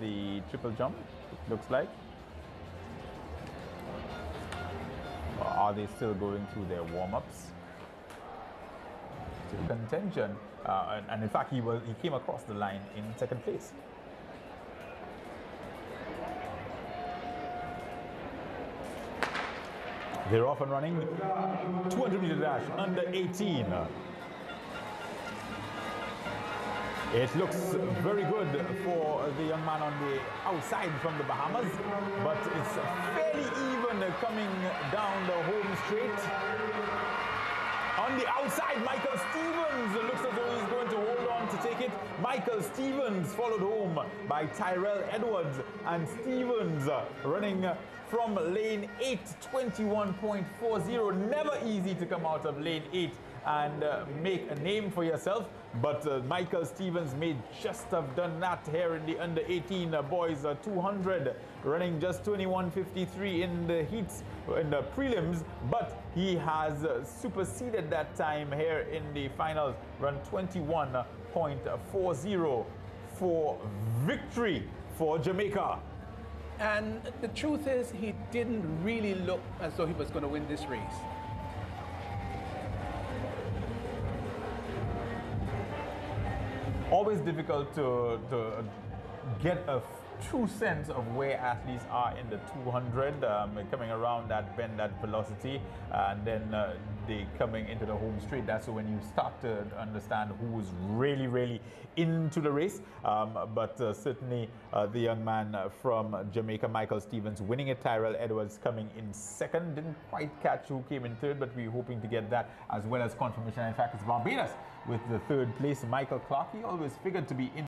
the triple jump, looks like. Are they still going through their warm-ups? Contention, uh, and, and in fact, he was he came across the line in second place. They're off and running. 200 meter dash under 18. It looks very good for the man on the outside from the Bahamas, but it's fairly even coming down the home straight. On the outside, Michael Stevens looks as though he's going to hold on to take it. Michael Stevens followed home by Tyrell Edwards, and Stevens running from lane 8, 21.40. Never easy to come out of lane 8 and uh, make a name for yourself. But uh, Michael Stevens may just have done that here in the under 18 uh, boys uh, 200, running just 21.53 in the heats, in the prelims. But he has uh, superseded that time here in the finals, run 21.40 for victory for Jamaica. And the truth is, he didn't really look as though he was going to win this race. Always difficult to, to get a true sense of where athletes are in the 200, um, coming around that bend, that velocity, and then uh, they coming into the home straight. That's when you start to understand who's really, really into the race. Um, but uh, certainly uh, the young man from Jamaica, Michael Stevens, winning it. Tyrell Edwards coming in second. Didn't quite catch who came in third, but we're hoping to get that as well as confirmation. In fact, it's Barbados with the third place. Michael Clark, he always figured to be in